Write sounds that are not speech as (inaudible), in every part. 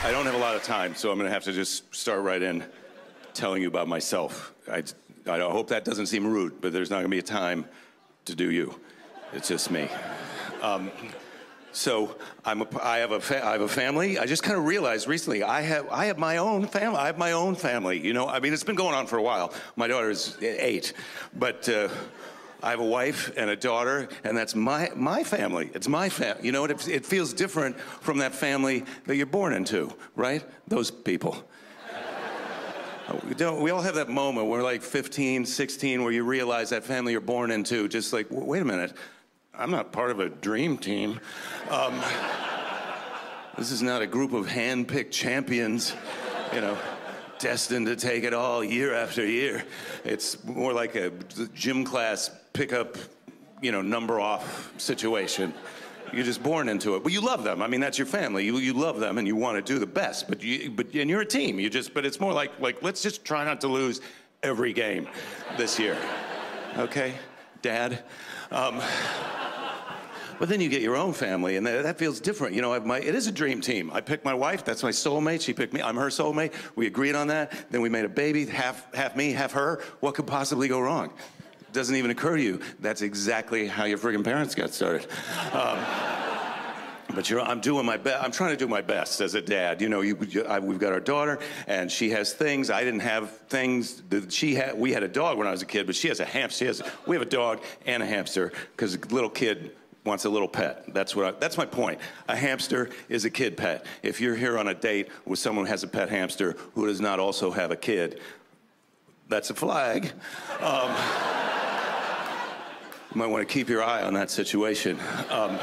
I don't have a lot of time, so I'm going to have to just start right in telling you about myself. I, I hope that doesn't seem rude, but there's not going to be a time to do you. It's just me. Um, so I'm a, I, have a fa- I have a family. I just kind of realized recently I have, I have my own family. I have my own family. You know, I mean, it's been going on for a while. My daughter is eight, but uh, I have a wife and a daughter, and that's my, my family. It's my family. You know, it, it feels different from that family that you're born into, right? Those people. We, don't, we all have that moment where like 15, 16, where you realize that family you're born into, just like, wait a minute, I'm not part of a dream team. Um, this is not a group of hand-picked champions, you know, destined to take it all year after year. It's more like a gym class pickup, you know, number off situation. You're just born into it. But you love them. I mean, that's your family. You, you love them and you want to do the best. But you, but and you're a team. You just, but it's more like like let's just try not to lose every game this year. Okay, Dad. Um, but then you get your own family, and that, that feels different. You know, my, it is a dream team. I picked my wife. That's my soulmate. She picked me. I'm her soulmate. We agreed on that. Then we made a baby, half half me, half her. What could possibly go wrong? Doesn't even occur to you. That's exactly how your friggin' parents got started. Um, but I'm doing my best. I'm trying to do my best as a dad. You know, you, you, I, we've got our daughter, and she has things. I didn't have things that she had. We had a dog when I was a kid, but she has a hamster. Has, we have a dog and a hamster because a little kid wants a little pet. That's what I, that's my point. A hamster is a kid pet. If you're here on a date with someone who has a pet hamster who does not also have a kid, that's a flag. Um, you might want to keep your eye on that situation. Um,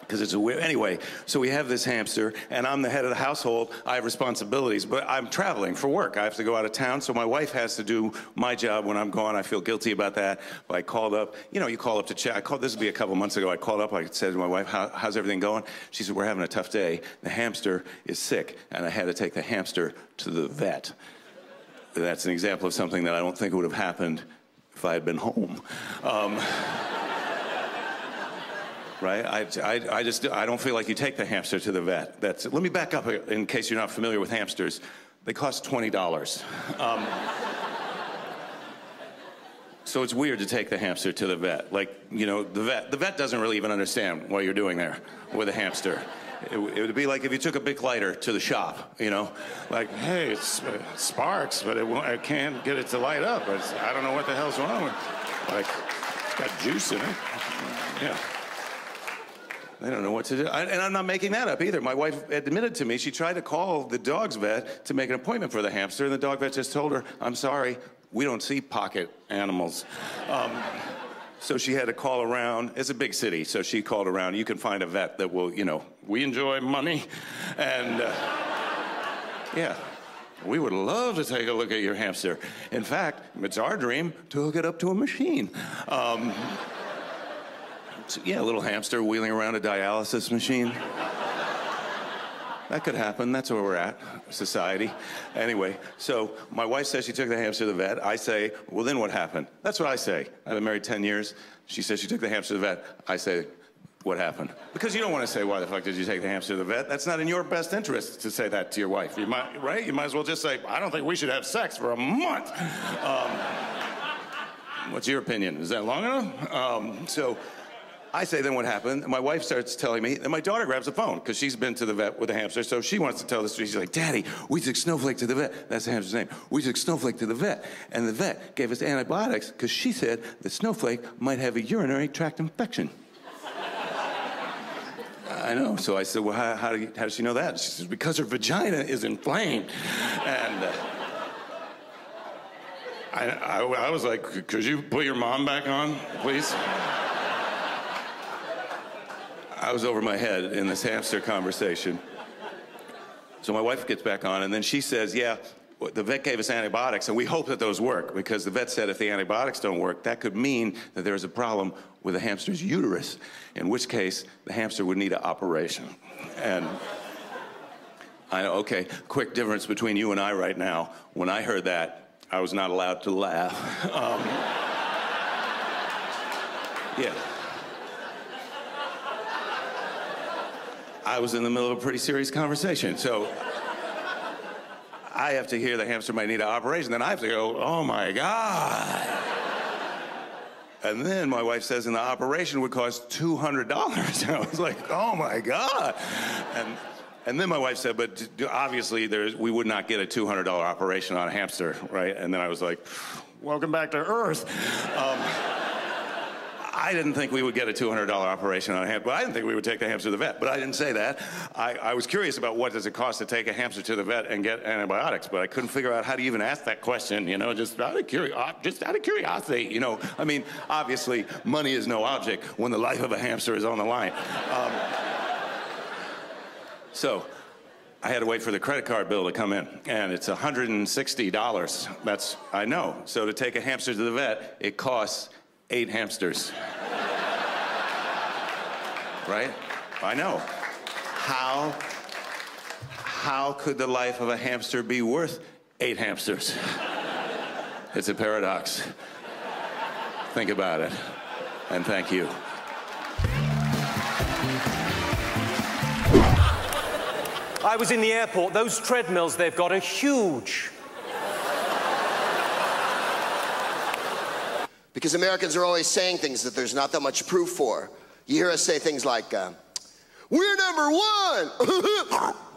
because it's a weird. Anyway, so we have this hamster, and I'm the head of the household. I have responsibilities, but I'm traveling for work. I have to go out of town, so my wife has to do my job when I'm gone. I feel guilty about that. But I called up. You know, you call up to chat. I called. This would be a couple months ago. I called up. I said to my wife, How, "How's everything going?" She said, "We're having a tough day. The hamster is sick, and I had to take the hamster to the vet." That's an example of something that I don't think would have happened if I had been home. Um, right? I, I, I, just I don't feel like you take the hamster to the vet. That's let me back up in case you're not familiar with hamsters. They cost twenty dollars. Um, so it's weird to take the hamster to the vet. Like you know, the vet the vet doesn't really even understand what you're doing there with a hamster. It, it, would be like if you took a big lighter to the shop, you know, like, hey, it's, it sparks, but it I can't get it to light up. It's, I don't know what the hell's wrong with it. Like, got juice in it. Yeah. They don't know what to do. I, and I'm not making that up either. My wife admitted to me she tried to call the dog's vet to make an appointment for the hamster, and the dog vet just told her, I'm sorry, we don't see pocket animals. Um, so she had to call around. It's a big city, so she called around. You can find a vet that will, you know, we enjoy money. And uh, yeah, we would love to take a look at your hamster. In fact, it's our dream to hook it up to a machine. Um, so yeah, a little hamster wheeling around a dialysis machine. That could happen. That's where we're at, society. Anyway, so my wife says she took the hamster to the vet. I say, well, then what happened? That's what I say. I've been married 10 years. She says she took the hamster to the vet. I say, what happened? Because you don't want to say, why the fuck did you take the hamster to the vet? That's not in your best interest to say that to your wife. You might, right? You might as well just say, I don't think we should have sex for a month. Um, what's your opinion? Is that long enough? Um, so, I say, then what happened? And My wife starts telling me, and my daughter grabs the phone because she's been to the vet with a hamster, so she wants to tell the story. She's like, Daddy, we took Snowflake to the vet. That's the hamster's name. We took Snowflake to the vet, and the vet gave us antibiotics because she said that Snowflake might have a urinary tract infection. (laughs) I know. So I said, Well, how, how, do you, how, does she know that? She says, Because her vagina is inflamed. And. Uh, I, I, I was like, could you put your mom back on, please? I was over my head in this hamster conversation. So my wife gets back on, and then she says, Yeah, the vet gave us antibiotics, and we hope that those work because the vet said if the antibiotics don't work, that could mean that there is a problem with the hamster's uterus, in which case the hamster would need an operation. And I know, okay, quick difference between you and I right now. When I heard that, I was not allowed to laugh. Um, (laughs) yeah. I was in the middle of a pretty serious conversation. So I have to hear the hamster might need an operation. Then I have to go, oh my God. And then my wife says, and the operation would cost $200. And (laughs) I was like, oh my God. And, and then my wife said, but obviously there's, we would not get a $200 operation on a hamster, right? And then I was like, welcome back to Earth. Um, I didn't think we would get a $200 operation on a hamster. Well, I didn't think we would take the hamster to the vet, but I didn't say that. I, I, was curious about what does it cost to take a hamster to the vet and get antibiotics, but I couldn't figure out how to even ask that question, you know, just out of, uh, just out of curiosity, you know. I mean, obviously, money is no object when the life of a hamster is on the line. Um, so, I had to wait for the credit card bill to come in, and it's $160. That's, I know. So to take a hamster to the vet, it costs eight hamsters. right? I know. How, how could the life of a hamster be worth eight hamsters? it's a paradox. Think about it. And thank you. I was in the airport. Those treadmills they've got are huge. Because Americans are always saying things that there's not that much proof for. You hear us say things like, uh, we're number one. (laughs)